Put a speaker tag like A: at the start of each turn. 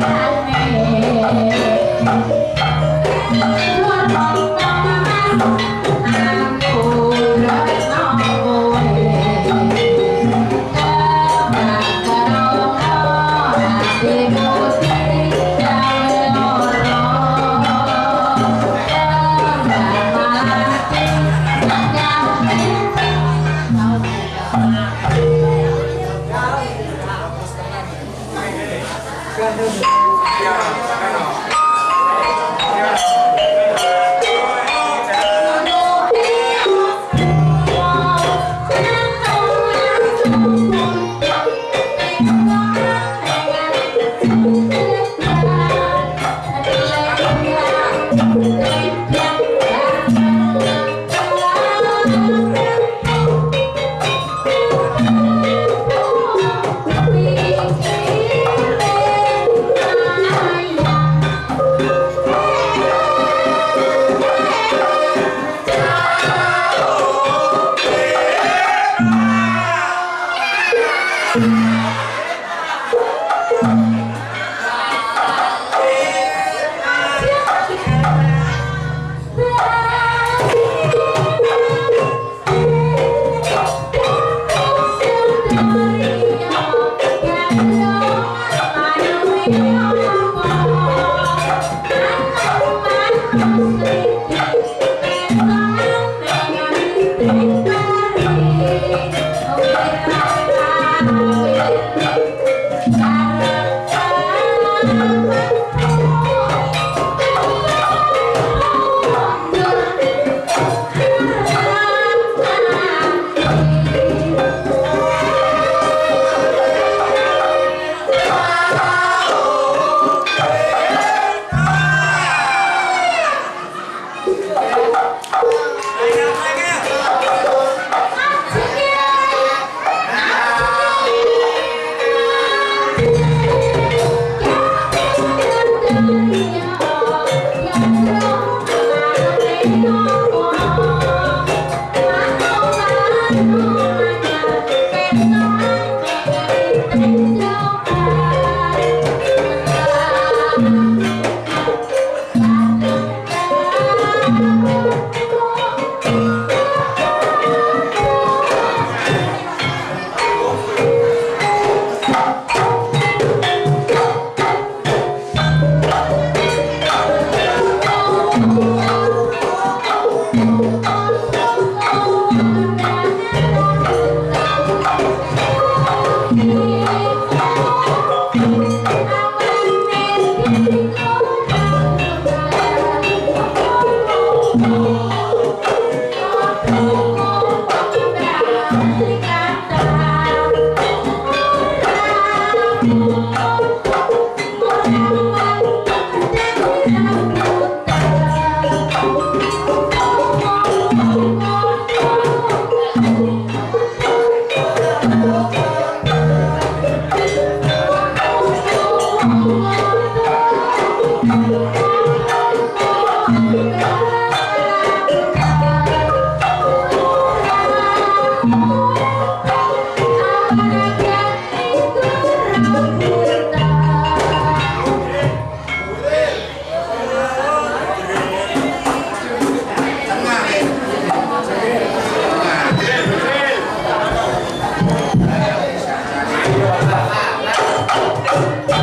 A: Thank you. Carregou. Um, Oh!